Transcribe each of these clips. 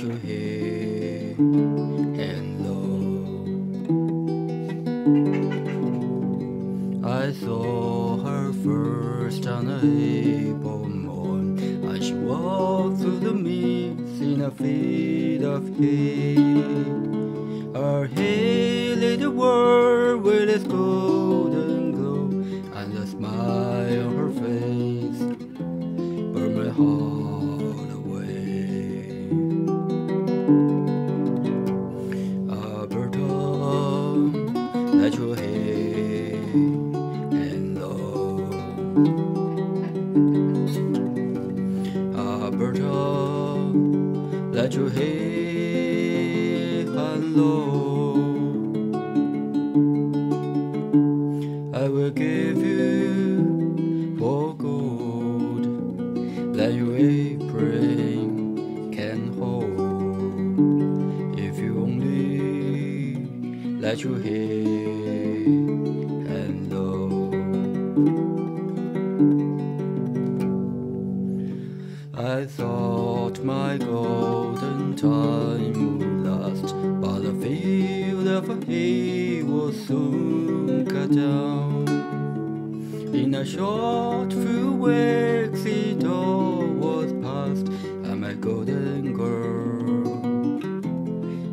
hello. I saw her first on a April morn as she walked through the mist in a field of hay. Her hair lit the world with its golden Alberta, let your hair and love. I will give you for gold that your apron can hold. If you only let your hair and love. I thought my golden time would last, but the field of hay was soon cut down. In a short few weeks, it all was past, and my golden girl,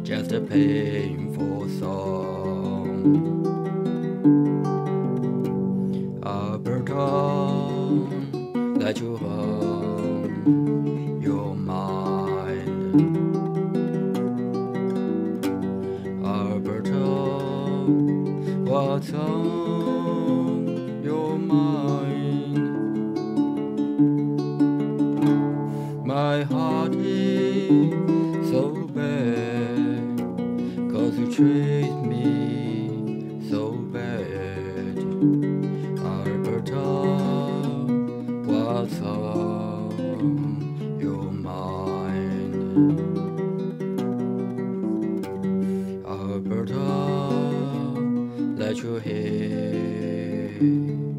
just a painful song. Alberta, let you hum your mind. Alberta, uh, what's on your mind? My heart is so bad, cause you treat me Let you hair